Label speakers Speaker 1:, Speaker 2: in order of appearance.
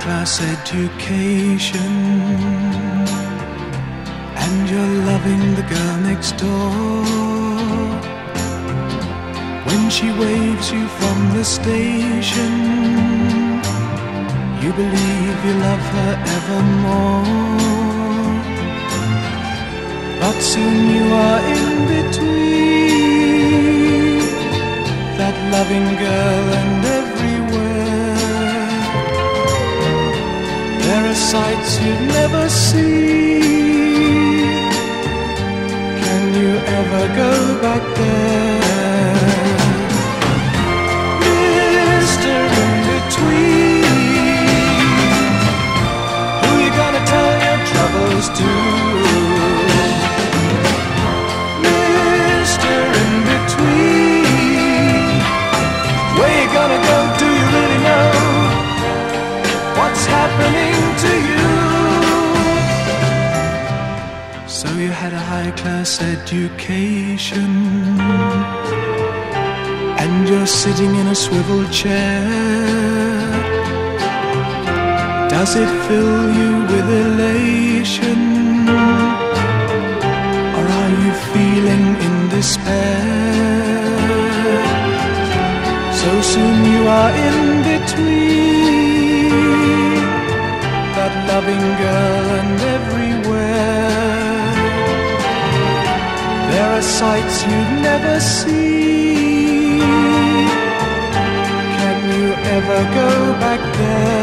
Speaker 1: class education, and you're loving the girl next door. When she waves you from the station, you believe you love her evermore. But soon you are in between that loving sights you'd never see. Can you ever go back there? Mr. In Between, who you gonna tell your troubles to? Mr. In Between, where you gonna go? Do you really know what's happening So you had a high class education, and you're sitting in a swivel chair. Does it fill you with elation? Or are you feeling in despair? So soon you are in between that loving girl and everywhere. Are sights you'd never see. Can you ever go back there?